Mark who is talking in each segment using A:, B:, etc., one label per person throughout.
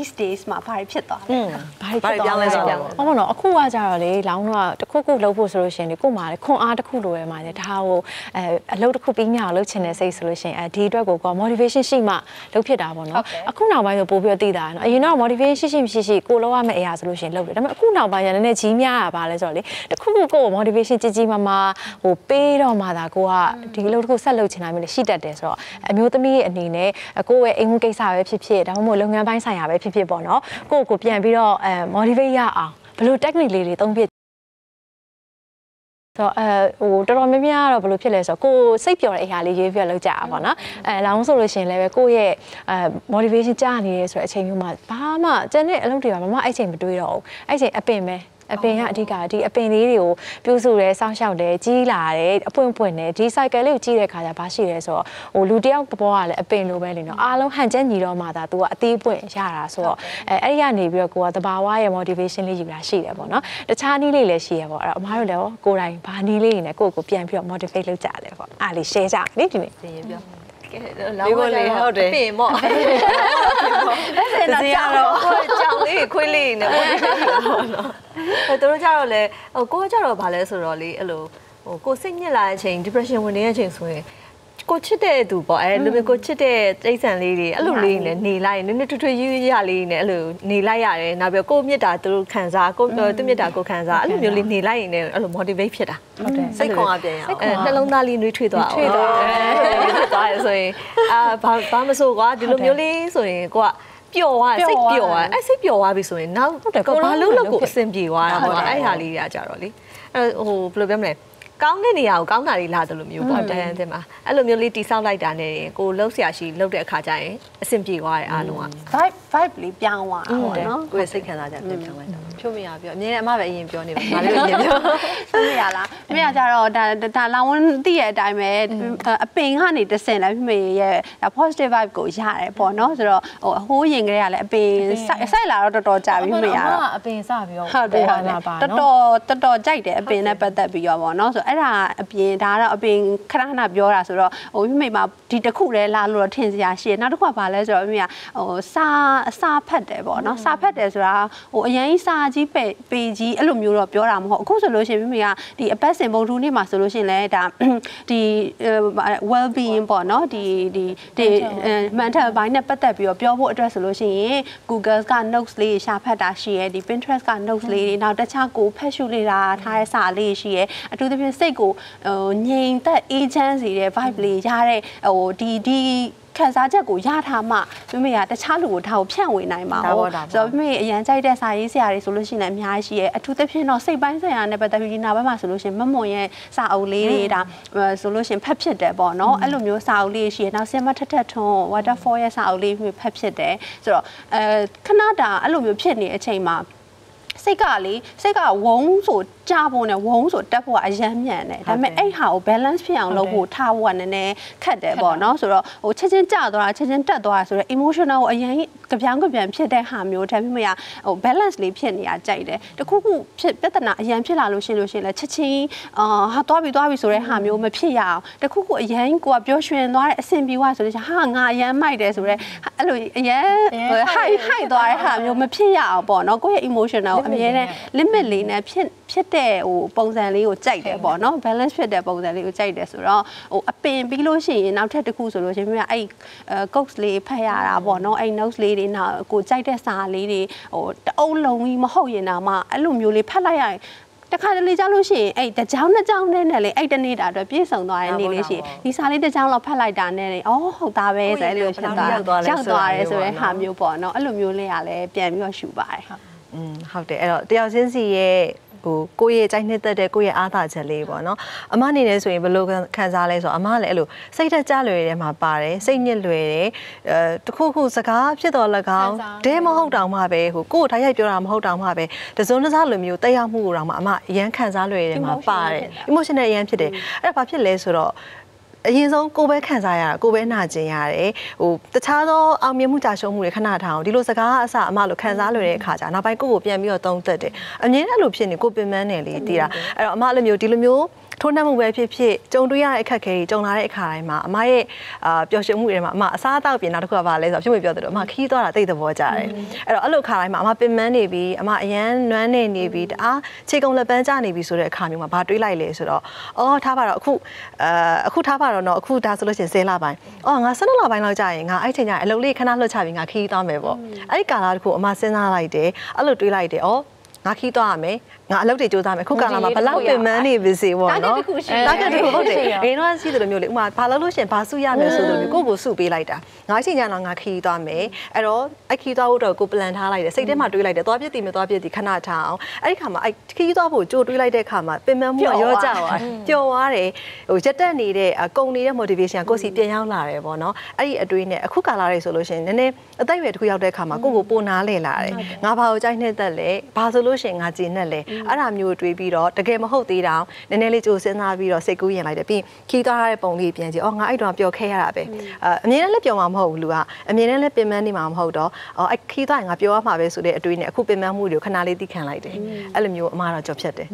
A: these days မှာဘာတွေဖြစ်သွားလဲ
B: ဘာဖြစ်သွားလဲဆိုတော့ဟုတ်ပါတော့အခုကကြတော့လေလောင်းတော့တခုခုလုပ်ဖို့ဆိုလို့ရှိရင်လေကို့မှာလေခွန်အားတစ်ခုလိုပဲမှာလေဒါကိုအဲအလုပ်တစ်ခုပြီးမြအောင်လုပ်ချင်တဲ့စိတ်ဆိုလို့ရှိရင်အဲဒီအတွက်ကိုကော motivation ရှိမှလုပ်ဖြစ်တာပေါ့နော်အခုနောက်ပိုင်းဆိုပို့ပြီးတော့တည်တာနော်အရင်တော့ motivation ရှိရှိမရှိရှိကိုလုပ်ရမယ့်အရာဆိုလို့ရှိရင်လုပ်တယ်ဒါပေမဲ့အခုနောက်ပိုင်းကလည်းနည်းနည်းကြီးများရပါလဲဆိုတော့လေတခုခုကို motivation ကြီးကြီးမားမားဟိုပေးတော့မှသာကိုကဒီအလုပ်တစ်ခုဆက်လုပ်ချင်တာမျိုးလေရှိတတ်တယ်ဆိုတော့အမျိုးသမီးရဲ့အနေနဲ့ကိုယ့်ရဲ့အိမ်မှုကိစ္စပဲဖြစ်ဖြစ်ဒါမှမဟုတ်လုပ်ငန်းပိုင်းဆိုင်ရာပဲဖြစ်ဖြစ်ပေါ့နော်ကိုယ့်ကိုပြန်ပြီးတော့အဲ motivate ရအောင်ဘယ်လို technique လေးတွေသုံးဖြစ်ဆိုတော့အဲဟိုတော်တော်များများကတော့ဘယ်လိုဖြစ်လဲဆိုတော့ကိုစိတ်ပျော်တဲ့အရာလေးရေးပြလောက်ကြတာပေါ့နော်အဲလောင်းဆိုလို့ရှိရင်လည်းပဲကိုယ့်ရဲ့အဲ motivation ကြားနေရဲဆိုတဲ့အချိန်မျိုးမှာဘာမှကျန်တဲ့အလုပ်တွေကဘာမှအဲ့ချိန်မတွေးတော့ဘူးအဲ့ချိန်အပင်ပဲ အပင်ကအဓိကဒီအပင်လေးတွေကိုပြုစုရဲစောင့်ရှောက်တယ်ကြီးလာတယ်အပွင့်ပွင့်တယ်ဒီ cycle လေးကိုကြီးတဲ့ခါကျဘာရှိလဲဆိုတော့ဟိုလူတယောက်ဘဝကလည်းအပင်လိုပဲလေနော်အားလုံးဟန်ချက်ညီတော့မှသာ तू ကအသေးပွင့်ရတာဆိုတော့အဲအဲ့ဒီကနေပြီးတော့ကိုကတဘာဝရဲ့ motivation လေးယူတာရှိတယ်ပေါ့နော်တခြားနည်းလေးလည်းရှိရပေါ့အဲ့တော့အမားတို့လည်းကိုယ်တိုင်ဘာနည်းလေးတွေနဲ့ကိုယ့်ကိုပြန်ပြီးတော့ motivate လုပ်ကြတယ်ပေါ့အားလေး share ကြမယ်ဒီနေ့
C: သိရင်ပြော
D: လေးကိုလေးဟုတ်တယ်
C: ပင်ပေါ့အဲ့ဒါစီကတော့ကြောင်လေးခွေးလေးနဲ့ပေါ့ အဲ့တို့ကြတော့လေဟိုကိုကကြတော့ဗာလဲဆိုတော့လေအဲ့လိုဟိုကိုစိတ်ညစ်လာတဲ့အချိန် depression ဝင်နေတဲ့အချိန်ဆိုရင်ကိုချစ်တဲ့သူပေါ့အဲလူမျိုးကိုချစ်တဲ့တိတ်ဆန်လေးတွေအဲ့လိုလေးနဲ့နေလိုက်နည်းနည်းထွထွရွရွရလေးနဲ့အဲ့လိုနေလိုက်ရတယ်နောက်ပြီးကိုမြစ်တာသူခံစားကိုသူမြစ်တာကိုခံစားအဲ့လိုမျိုးလေးနေလိုက်ရင်လည်းအဲ့လို motivate ဖြစ်တာ
B: ဟုတ်တယ်
D: စိတ်ခွန်အားပြန်ရအောင်
C: အဲနှလုံးသားလေးနှွေးထွေးသွားအောင်
B: ထွေးသွားတယ်
C: ထွေးသွားရဆိုရင်အာဘာဘာမဆိုကွာဒီလိုမျိုးလေးဆိုရင်ကိုက ပျော်သွားစိတ်ပျော်သွားအဲ့စိတ်ပျော်သွားပြီဆိုရင်နောက်
B: ဟုတ်တယ်
C: ကို
B: ကိုယ်
C: ဘာ
B: လုံး
C: လုံး
B: လုံး
C: လို့ကို
B: ဖြစ်
C: အဆင်ပြေသွားတာပေါ့အဲ့ဟာလေးတွေကကြတော့လေအဲ့ဟိုဘယ်လိုပြောမလဲ ကောင်းတဲ့နေရာကိုကောင်းတာလေးလာတယ်လို့မျိုးပေါ့တန်းတင်မှာအဲ့လိုမျိုးလေးတိဆောက်လိုက်တာနဲ့ကိုလှုပ်ဆရာရှိလှုပ်တဲ့အခါကျရင်အဆင်ပြေသွားတယ်အားလုံးက
A: vibe vibe လေးပြောင်းသွားတာပေါ့နော်
D: ကိုယ့်ရဲ့စိတ်ခံစားချက်ပြန်ပြောင်းလိုက်တာဖြိုးမရပြောအမြဲတမ်းအမပဲအရင်ပြောနေပါငါလည်းအရင်ပြော
A: သိရလားမရကြတော့ဒါဒါလောင်ဝန်းသိရတဲ့အတိုင်းပဲအပင်ကနေတဆင်လဲမိမေရဲ့ဒါ positive vibe ကိုရတယ်ပေါ့နော်ဆိုတော့ဟိုအဟိုးရင်ကလေးကလည်းအပင်စိုက်စိုက်လာတော့တော်တော်ကြာပြီမိမေရတော့
B: အပင်စပြီးတော့
A: ဟုတ်တယ်ဟုတ်တယ်တော်တော်တော်တော်ကြိုက်တယ်အပင်နဲ့ပတ်သက်ပြီးတော့ဗောနော်ဆိုအဲ့ဒါအပြင်ဒါကတော့အပင်ခဏခဏပြောတာဆိုတော့ဟိုမိမိမှာဒီတစ်ခုလဲလာလို့တော့ထင်စရာရှိတယ်နောက်တစ်ခုကဘာလဲဆိုတော့မိမိကဟိုစာစာဖတ်တယ်ဗောနော်စာဖတ်တယ်ဆိုတာဟိုအရင်စာကြီးပေပေကြီးအဲ့လိုမျိုးတော့ပြောတာမဟုတ်အခုဆိုလို့ရှိရင်မိမိကဒီအပတ်စဉ်ပုံထူးနေ့မှာဆိုလို့ရှိရင်လဲဒါဒီ well being ပေါ့နော်ဒီဒီဒီ mental ဘိုင်းနဲ့ပတ်သက်ပြီးတော့ပြောဖို့အတွက်ဆိုလို့ရှိရင် Google က notes လေးရှာဖတ်တာရှိရယ်ဒီ Pinterest က notes လေးတွေနောက်တခြားကိုဖတ်ရှုလေ့လာထားတဲ့စာလေးရှိရယ်အထူးသဖြင့်စိတ်ကိုဟိုငြိမ်သက်အေးချမ်းစေတဲ့ vibe လေးရတဲ့ဟိုဒီဒီခံစားချက်ကိုရထားမှမမေကတခြားလူကိုဒါကိုဖြန့်ဝေနိုင်မှာဟုတ်ဆိုတော့မမေအရန်ကြိုက်တဲ့စာရေးဆရာတွေဆိုလို့ရှိရင်လည်းအများကြီးရှိရဲအထူးသဖြင့်တော့စိတ်ပိုင်းဆိုင်ရာနဲ့ပတ်သက်ပြီးဒီနာဘက်မှာဆိုလို့ရှိရင်မမွန်ရဲ့စာအုပ်လေးတွေဒါဆိုလို့ရှိရင်ဖတ်ဖြစ်တယ်ပေါ့နော်အဲ့လိုမျိုးစာအုပ်လေးရှိရဲနောက်ဆင်မထထထထွန်း waterfall ရဲ့စာအုပ်လေးမျိုးဖတ်ဖြစ်တယ်ဆိုတော့အဲခဏတာအဲ့လိုမျိုးဖြစ်နေတဲ့အချိန်မှာ စိတ်ကလေစိတ်ကဝုန်းဆိုကြဖို့နဲ့ဝုန်းဆိုတက်ဖို့ကအရမ်းမြန်တယ်ဒါပေမဲ့အဲ့ဟာကို balance ဖြစ်အောင်လုပ်ဖို့ထားဖို့ကနည်းနည်းခက်တယ်ပေါ့နော်ဆိုတော့ဟိုချက်ချင်းကြသွားတာချက်ချင်းတက်သွားတာဆိုတော့ emotional ကိုအရင် ကြပြောင်းကြပြန်ဖြစ်တဲ့ဟာမျိုးတမ်းမရဟို balance လေးဖြစ်နေရကြိုက်တယ်တခုခုဖြစ်ပြဿနာအရင်ဖြစ်လာလို့ရှိလို့ရှိရင်လည်းချက်ချင်းအာဟာသွားပြီသွားပြီဆိုတဲ့ဟာမျိုးမဖြစ်ရအောင်တခုခုအရင်ကိုကပျော်ရွှင်သွားတဲ့အဆင်ပြေသွားဆိုလို့ရှိရင်ဟာငါအရင်မိုက်တယ်ဆိုတော့အဲ့လိုအရင် high high သွားတဲ့ဟာမျိုးမဖြစ်ရအောင်ပေါ့နော်ကိုယ့်ရဲ့ emotional ကိုအမြဲတမ်း limit လေးနဲ့ဖြစ်ဖြစ်တဲ့ဟိုပုံစံလေးကိုကြိုက်တယ်ပေါ့နော် balance ဖြစ်တဲ့ပုံစံလေးကိုကြိုက်တယ်ဆိုတော့ဟိုအပင်ပြီးလို့ရှိရင်နောက်ထပ်တစ်ခုဆိုလို့ရှိရင်မြအဲ့ coach လေးဖတ်ရတာပေါ့နော်အဲ့ notes လေးတွေနောက်ကိုကြိုက်တဲ့စာလေးတွေဟိုတအုပ်လုံးကြီးမဟုတ်ရင်တော့မှအဲ့လိုမျိုးလေးဖတ်လိုက်ရရင်တခါတလေကြားလို့ရှိရင်အဲ့တကြောင်နှစ်ကြောင်နဲ့နဲ့လေအဲ့တနေ့တာအတွက်ပြည့်စုံသွားတဲ့နေ့လေးရှိရင်ဒီစာလေးတစ်ကြောင်လောက်ဖတ်လိုက်တာနဲ့လေအော်ဟုတ်သားပဲဆိုအဲ့လိုဖြစ်သွားရောက်သွားတယ်ဆိုတဲ့ဟာမျိုးပေါ့နော်အဲ့လိုမျိုးလေးကလည်းပြန်ပြီးတော့ရှူပါတယ်ဟုတ်
C: อืมဟုတ်တယ်အဲ့တော့တယောက်ချင်းစီရဲ့ ဟိုကိုယ့်ရဲ့ကြိုက်နှစ်သက်တဲ့ကိုယ့်ရဲ့အားသာချက်လေးပေါ့နော်အမအနေနဲ့ဆိုရင်ဘယ်လိုခံစားလဲဆိုတော့အမလည်းအဲ့လိုစိတ်သက်ကြလွယ်တဲ့မှာပါတယ်စိတ်ညစ်လွယ်တယ်အဲတခုခုစကားဖြစ်တော်၎င်းဒဲမဟုတ်တောင်မှပဲဟိုကိုယ့်ကိုဓာတ်ရိုက်ပြောတာမဟုတ်တောင်မှပဲတစုံတစလိုမျိုးတက်ရောက်မှုကိုတောင်မှအမအရန်ခံစားလွယ်တဲ့မှာပါတယ် emotional အရန်ဖြစ်တယ်အဲ့ဒါဘာဖြစ်လဲဆိုတော့ အရင်ဆုံးကိုပဲခံစားရတာကိုပဲနာကျင်ရတယ်ဟိုတခြားသောအောင်မြင်မှုကြာရှုံးမှုတွေခဏထားအောင်ဒီလိုစကားအစအမလိုခံစားလွယ်တဲ့အခါကျနောက်ပိုင်းကိုကိုပြန်ပြီးတော့သုံးသက်တယ်အမြင်အဲ့လိုဖြစ်နေကိုပင်မနဲ့လေတည်တာအဲ့တော့အမအဲ့လိုမျိုးဒီလိုမျိုး ထိုးနှက်မှုပဲဖြစ်ဖြစ်ကြုံတွေ့ရတဲ့အခက်အခဲတွေကြုံလာတဲ့အခါတိုင်းမှာအမရဲ့အာပျော်ရွှင်မှုတွေမှာအမအစားအသောက်ပြင်နောက်တစ်ခုကပါလဲဆိုတော့ဖြစ်မပြောတယ်လို့အမခီးသွားတာတိတ်သဘောကြတယ်အဲ့တော့အဲ့လိုခါတိုင်းမှာအမပင်မနေပြီးအမအရန်နွမ်းနေနေပြီးတအားခြေကုံလက်ပန်းကျနေပြီဆိုတဲ့အခါမျိုးမှာဘာတွေးလိုက်လဲဆိုတော့အော်ထားပါတော့အခုအာအခုထားပါတော့နော်အခုဒါဆိုလို့ရှိရင်10လပိုင်းအော်ငါ12လပိုင်းလောက်ကြာရင်ငါအဲ့ချိန်ကျရင်အလုပ်လေးခဏလွတ်ချပြီးငါခီးသွားမယ်ပေါ့အဲ့ဒီကာလတစ်ခုအမစဉ်းစားလိုက်တယ်အဲ့လိုတွေးလိုက်တယ်အော်ငါခီးသွားရမယ် ငါအလုပ်တွေစူးစမ်းမယ်ခုကာလမှာဘလောက်ပင်မနေပြီစေပေါ့နော်
A: target တစ်ခုရှိ
C: တာဂက်တစ်ခုဟုတ်တယ်အရင်တော့ရှိတယ်လို့မျိုးလေဥမာဘာလို့လို့ရှရင်ဘာစုရမယ်ဆိုလို့မျိုးကိုယ့်ကိုစုပေးလိုက်တာငါအချိန်ကျတော့ငါခီးသွားမယ်အဲ့တော့အဲ့ခီးသွားဖို့တော့ကိုပလန်ထားလိုက်တယ်စိတ်ထဲမှာတွေးလိုက်တယ်သွားပြစ်တီမသွားပြစ်တီခဏထားအောင်အဲ့ဒီခါမှာအဲ့ခီးသွားဖို့ကြိုတွေးလိုက်တဲ့ခါမှာပင်မမှုကရောကြသွားပျော်သွားတယ်ဟိုရက်တက်နေတဲ့အကုန်နေတဲ့ motivation ကိုစီပြန်ရောက်လာတယ်ပေါ့နော်အဲ့ဒီအတွေးနဲ့အခုကာလာတွေဆိုလို့ရှရင်နည်းနည်းအသက်အရွယ်တစ်ခုရောက်တဲ့ခါမှာကိုယ့်ကိုပိုနားလည်လာတယ်ငါဘာကိုကြိုက်နေတတ်လဲဘာဆိုလို့ရှရင်ငါကြည်နဲ့လဲအဲ့ဒါမျိုးတွေးပြီးတော့တကယ်မဟုတ်သေးတာနည်းနည်းလေးကြိုစဉ်းစားပြီးတော့စိတ်ကူးရင်လိုက်တယ်ပြီးခီးသွားရတဲ့ပုံလေးပြန်ကြည့်အော်ငါအဲ့တော့ပျော်ခဲ့ရတာပဲအအမြင်နဲ့လည်းပျော်မှာမဟုတ်ဘူးလူကအမြင်နဲ့လည်းပင်ပန်းနေမှာမဟုတ်တော့အော်အဲ့ခီးသွားရင်ငါပျော်ရမှာပဲဆိုတဲ့အတွေးနဲ့အခုပင်ပန်းမှုတွေကိုခဏလေးသိခံလိုက်တယ်အဲ့လိုမျိုးအမှားတော့ကြော်ဖြတ်တယ်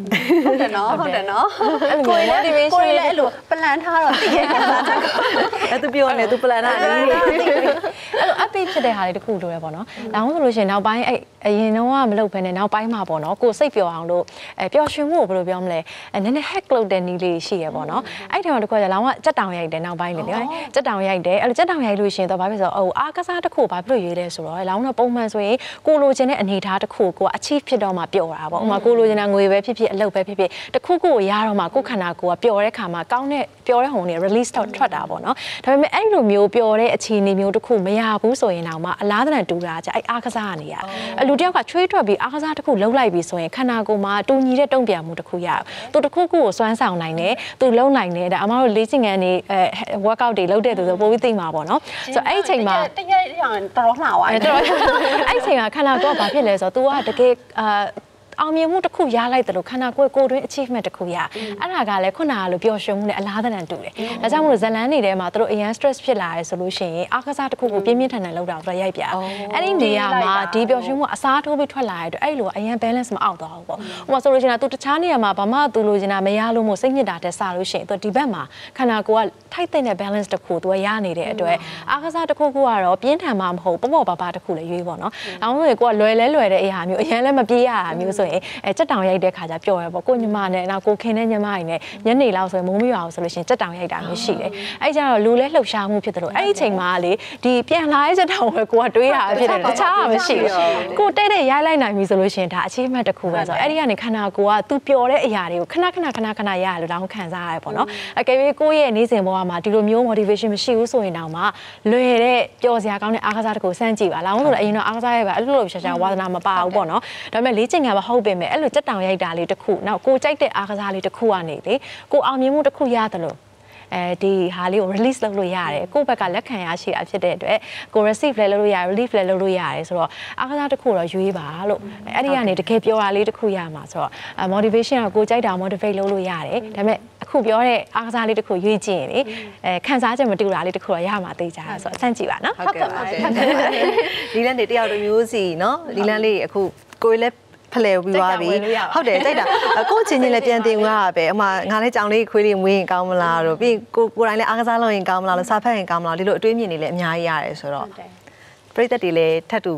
A: ဟုတ်တယ်နော်ဟုတ်တယ်နော်
B: အဲ့လိုမျိုး motivation
A: ကိုယ်
B: လေး
A: လည်းအဲ့လိုပလန်ထားတော့သိခဲ့တာလား
C: အဲ့သူပြောနေသူ plan ထားတယ်
B: အဲ့လို update ဖြစ်တဲ့ဟာလေးတခုလိုရပေါ့နော်။ဒါမှမဟုတ်လို့ရှိရင်နောက်ပိုင်းအဲ့အရင်တော့ကမလုပ်ဘဲနဲ့နောက်ပိုင်းမှာပေါ့နော်ကိုယ်စိတ်ပျော်အောင်လို့အဲပျော်ရွှင်မှုကိုဘယ်လိုပြောမလဲအဲနည်းနည်း hack လုပ်တဲ့နည်းလေးရှိရပေါ့နော်။အဲ့ဒီမှာတခုကလောင်ကကြက်တောင်ရိုက်တယ်နောက်ပိုင်းလေလေကြက်တောင်ရိုက်တယ်အဲ့လိုကြက်တောင်ရိုက်လို့ရှိရင်တော့ဘာဖြစ်ဆိုတော့ဟိုအားကစားတစ်ခုဘာဖြစ်လို့ရွေးလဲဆိုတော့လောင်တော့ပုံမှန်ဆိုရင်ကိုလိုချင်တဲ့အနေအထားတစ်ခုကို achieve ဖြစ်တော့မှပျော်တာပေါ့။ဥပမာကိုလိုချင်တဲ့ငွေပဲဖြစ်ဖြစ်အလုပ်ပဲဖြစ်ဖြစ်တစ်ခုခုကိုရတော့မှကိုယ်ခန္ဓာကိုယ်ကပျော်တဲ့ခါမှာကောင်းတဲ့ပျော်တဲ့ဟုန်တွေ release တော့ထွက်တာပေါ့နော်။ဒါပေမဲ့အဲ့လိုမျိုးပျော်တဲ့အခြေအနေမျိုးတစ်ခုမရဘူးဆိုရင်တော့မှအလားတန်တူတာကြအဲ့အားကစားကနေရအလူတယောက်ကချွေးထွက်ပြီးအားကစားတစ်ခုလှုပ်လိုက်ပြီဆိုရင်ခန္ဓာကိုယ်မှာတူညီတဲ့တုံ့ပြန်မှုတစ်ခုရသူတစ်ခုခုကိုစွမ်းဆောင်နိုင်တယ်သူလုံနိုင်တယ်ဒါအမတို့လေ့ကျင့်ခန်းတွေအဲ workout တွေလုပ်တဲ့သူဆိုပိုပြီးသိမှာပေါ့နော်ဆိုတော့အဲ့ဒီအချိန်မှာ
A: တရက်ရအောင်တော်တော်လှသွား
B: အဲ့
A: တယ်
B: တော့အဲ့ဒီအချိန်မှာခန္ဓာကိုယ်ကဘာဖြစ်လဲဆိုတော့ तू ကတကယ်အာ အောင်မြင်မှုတစ်ခုရလိုက်တယ်လို့ခန္ဓာကိုယ်ကိုယ်တွင်း achievement တစ်ခုရအဲ့ဒါကလည်းခုနကလိုပျော်ရွှင်မှုနဲ့အလားတန်တူတယ်ဒါကြောင့်မို့ဇလန်းနေထဲမှာတို့အရန် stress ဖြစ်လာရဲဆိုလို့ရှိရင်အားကစားတစ်ခုကိုပြင်းပြင်းထန်ထန်လုပ်တာတို့ရိုက်ပြအဲ့ဒီနေရာမှာဒီပျော်ရွှင်မှုအစားထိုးပြီးထွက်လာရဲတော့အဲ့လိုအရန် balance မအောင်တော့ဘူးပေါ့ဟိုမှာဆိုလို့ရှိရင်သူတခြားနေရာမှာဘာမှသူလိုချင်တာမရလို့မို့စိတ်ညစ်တာတက်စားလို့ရှိရင်သူဒီဘက်မှာခန္ဓာကိုယ်ကထိုက်တဲ့ balance တစ်ခုသူရနေတဲ့အတွက်အားကစားတစ်ခုခုကတော့ပြင်းထန်မှာမဟုတ်ပေါ့ပေါ့ပါပါတစ်ခုလည်းရွေးပေါ့နော်ဒါမှမဟုတ်ကိုကလွယ်လဲလွယ်တဲ့အရာမျိုးအရန်လည်းမပြေးရတာမျိုးဆိုရင်အဲစက်တောင်ရိုက်တဲ့ခါကျပျော်ရပေါ့ကိုညီမနဲ့နောက်ကိုခင်တဲ့ညီမတွေနဲ့ညနေလောက်ဆိုရင်မိုးမရွာအောင်ဆိုလို့ရှိရင်စက်တောင်ရိုက်တာမျိုးရှိတယ်။အဲကြတော့လူလဲလှုပ်ရှားမှုဖြစ်တယ်လို့အဲ့ဒီအချိန်မှာလေဒီပြန်လာတဲ့စက်တောင်ကိုကိုကတွေးရဖြစ်တယ်တခြားကမရှိဘူး။ကိုတဲ့တဲ့ရိုက်လိုက်နိုင်ပြီဆိုလို့ရှိရင်ဒါအချိမှတ်တစ်ခုပဲဆိုတော့အဲ့ဒီကနေခန္ဓာကိုယ်ကသူပျော်တဲ့အရာတွေကိုခဏခဏခဏခဏရရလို့တောင်းခံစားရတယ်ပေါ့နော်။အကယ်၍ကိုယ့်ရဲ့နေ့စဉ်ဘဝမှာဒီလိုမျိုး motivation မရှိဘူးဆိုရင်တော့မှလွယ်တဲ့ပျော်စရာကောင်းတဲ့အားကစားတစ်ခုစမ်းကြည့်ပါလား။ဟုတ်လို့အရင်တော့အားကစားရပါအဲ့လိုလိုရှာရှာဝါသနာမပါဘူးပေါ့နော်။ဒါပေမဲ့လေ့ကျင့်ခန်းမဟုတ်ဟုတ်ပေမဲ့အဲ့လိုကြက်တောင်ရိုက်တာလေးတစ်ခုနောက်ကိုကြိုက်တဲ့အားကစားလေးတစ်ခုကနေလေကိုအောင်မြင်မှုတစ်ခုရတယ်လို့အဲဒီဟာလေးကို release လုပ်လို့ရတယ်ကိုယ့်ဘက်ကလက်ခံရရှိတာဖြစ်တဲ့အတွက်ကို receive လည်းလုပ်လို့ရတယ် relief လည်းလုပ်လို့ရတယ်ဆိုတော့အားကစားတစ်ခုတော့ရွေးပါလို့အဲ့ဒီကနေတကယ်ပြောတာလေးတစ်ခုရမှာဆိုတော့ motivation ကကိုကြိုက်တာ motivate လုပ်လို့ရတယ်ဒါပေမဲ့အခုပြောတဲ့အားကစားလေးတစ်ခုရွေးကြည့်ရင်လေအဲခံစားချက်မတူတာလေးတစ်ခုတော့ရမှာသိကြတယ်ဆိုတော့အဆန့်ကြည့်ပါနော်
C: ဟုတ်ကဲ့ပါဒီလန်တွေတယောက်တစ်မျိုးစီနော်ဒီလန်လေးအခုကိုယ်လည်း ဖလှယ်ပြီးသွားပြီဟုတ်တယ်ကြိုက်တာကိုချင်းချင်းလည်းပြန်တင်သွားတာပဲအမငါလည်းကြောင်လေးခွေးလေးမွေးရင်ကောင်းမလားတော့ပြီးကိုကိုတိုင်းလည်းအားကစားလုပ်ရင်ကောင်းမလားလို့စာဖတ်ရင်ကောင်းမလားဒီလိုအတွေးမြင်နေလည်းအများကြီးရတယ်ဆိုတော့ပရိသတ်တွေလည်းထပ်တူ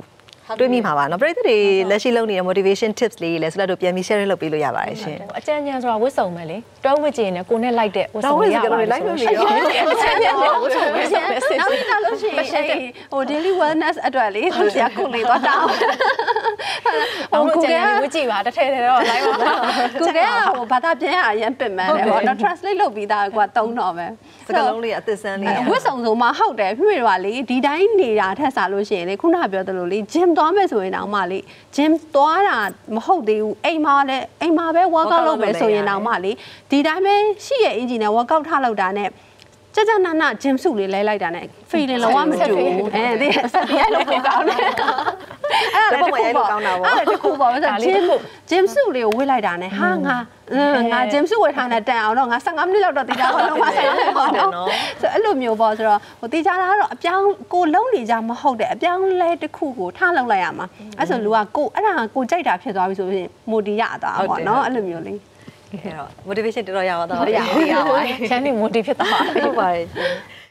C: တွေးမိမှာပါเนาะပရိသတ်တွေလက်ရှိလုပ်နေတဲ့ motivation tips လေးလည်းဆိုတော့တို့ပြန်ပြီး share လုပ်ပေးလို့ရပါတယ်ရှင်
B: အကြံဉာဏ်ဆိုတာဝတ်စုံပဲလေတွဲဝတ်ကြည့်ရင်လည်းကိုနဲ့လိုက်တဲ့ဝတ်စုံ
C: တော့ဝ
B: လေး
C: စ်
B: ရ
C: စက
B: ပါ
C: လို့
B: တ
C: လိုက်
B: ယ်
C: မ
B: ဆို
C: မီရော
A: အချက်ချက်နဲ့ဝတ်စုံပဲဆက်မယ်နောက်ပြီးတော့လို့ရှိရင်အဲ့ဟို daily wellness အတွက်လေသူစီကကိုလေးသွားတောင်း
B: တော့ကိုကြံဉာဏ်ဝတ်ကြည့်ပါတစ်ထည်ထည်တော့လိုက်ပါ
A: ကိုကဟိုဘာသာပြန်ရအရင်ပင်မတယ်ပေါ့နော် translate လုပ်ပြီးသားကွာတုံးတော့မယ်
C: စကလုံးလေးအသစ်ဆန်းလေး
A: ဝတ်စုံစုံမဟုတ်တယ်ပြည့်ရွာလေဒီတိုင်းနေတာထက်စားလို့ရှိရင်လေခုနပြောသလိုလေ gym သွားမယ်ဆိုရင်တောင်မှလေ gym သွားတာမဟုတ်သေးဘူးအိမ်မှာလည်းအိမ်မှာပဲ workout လုပ်မယ်ဆိုရင်တောင်မှလေဒီတိုင်းပဲရှိရဲ့အင်ဂျင်နဲ့ workout ထားလောက်တာနဲ့ကြကြနာနာ gym စုလေးလဲလိုက်တာနဲ့ feeling လုံးဝမတူဘူးအဲဒီဆက်ပြီးအဲ့လိုပိုကောင်းတယ် အဲ့ဒါလည်းတစ်ခုပေါ့အဲ့ဒါတစ်ခုပေါ့ဆိုတော့ gym gym စုလေးကိုဝေ့လိုက်တာနဲ့ဟာငါငါ gym စုဝေ့ထားတဲ့တန်အောင်တော့ငါ15မိနစ်လောက်တော့တေချာတော့လုံးဝ15မိနစ်ပေါ့နော်ဆိုအဲ့လိုမျိုးပေါ့ဆိုတော့ဟိုတေချာတာကတော့အပြောင်းကိုလုံးနေကြမဟုတ်တဲ့အပြောင်းလဲတစ်ခုကိုထားလောက်လိုက်ရမှာအဲ့ဆိုလူကကိုအဲ့ဒါကိုကြိုက်တာဖြစ်သွားပြီဆိုရင်မိုတီရသွားပေါ့နော်အဲ့လိုမျိုးလေး
C: အဲ့တော့ motivation တော်တော်ရပါတော့
D: ရရပါ
B: ချမ်းနေ motivate ဖြစ်သွားပါ
C: ဟုတ်ပါတယ်ရှင်